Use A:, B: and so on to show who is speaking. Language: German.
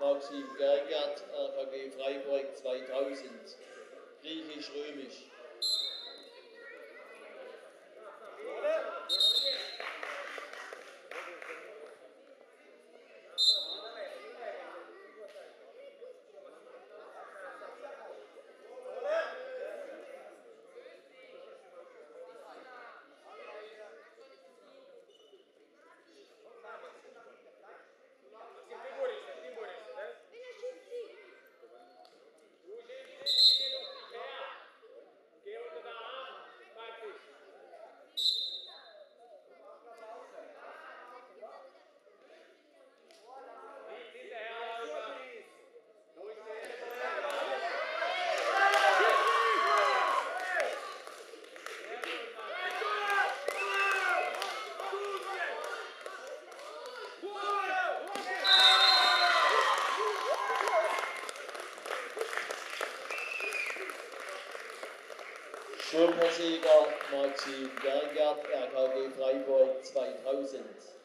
A: Maxim Gergert, RKG Freiburg 2000. Griechisch-Römisch. Schulpersieger Maxim Gergert, RKG Freiburg 2000.